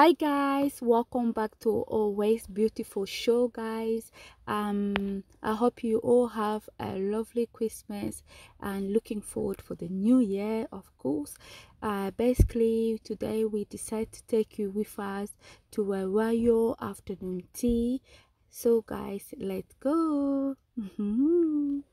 hi guys. Welcome back to always beautiful show guys. Um i hope you all have a lovely christmas and looking forward for the new year of course. Uh basically today we decide to take you with us to a royal afternoon tea. So guys let's go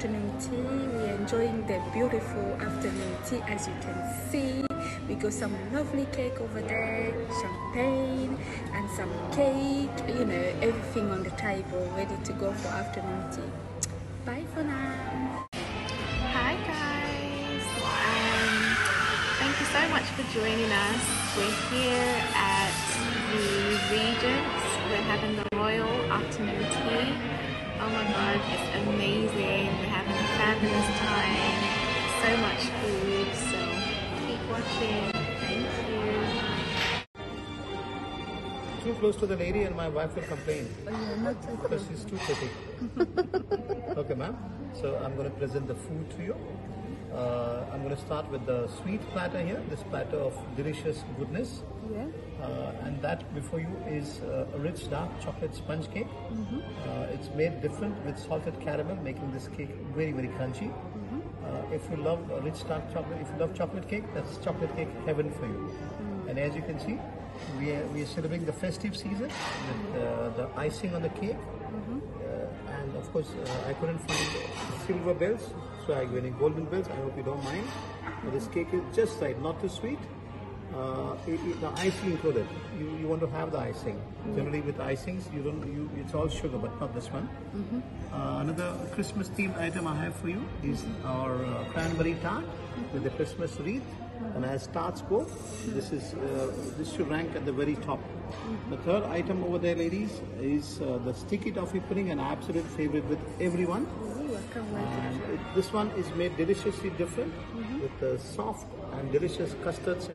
afternoon tea we're enjoying the beautiful afternoon tea as you can see we got some lovely cake over there champagne and some cake you know everything on the table ready to go for afternoon tea bye for now Hi guys, um, thank you so much for joining us. We're here at the Regents. We're having the Royal Afternoon Tea. Close to the lady and my wife will complain because she's too pretty. okay, ma'am. So I'm going to present the food to you. Uh, I'm going to start with the sweet platter here, this platter of delicious goodness. yeah Uh, and that before you is uh, a rich dark chocolate sponge cake. Uh, it's made different with salted caramel, making this cake very, very crunchy. Uh, if you love rich dark chocolate, if you love chocolate cake, that's chocolate cake heaven for you. And as you can see, we are, we are celebrating the festive season with uh, the icing on the cake. Uh, and of course, uh, I couldn't find silver bells, so I went in golden bells. I hope you don't mind. But this cake is just right, not too sweet. Uh, it, it- the icing included. You, you want to have the icing. Generally, with icings, you don't. You, it's all sugar, but not this one. Uh, another Christmas themed item I have for you is our uh, cranberry tart with the Christmas wreath. And as tarts go, this is uh, this should rank at the very top. The third item over there, ladies, is uh, the sticky toffee pudding, an absolute favorite with everyone. Ooh, I can't wait And it, this one is made deliciously different with the soft and delicious custards.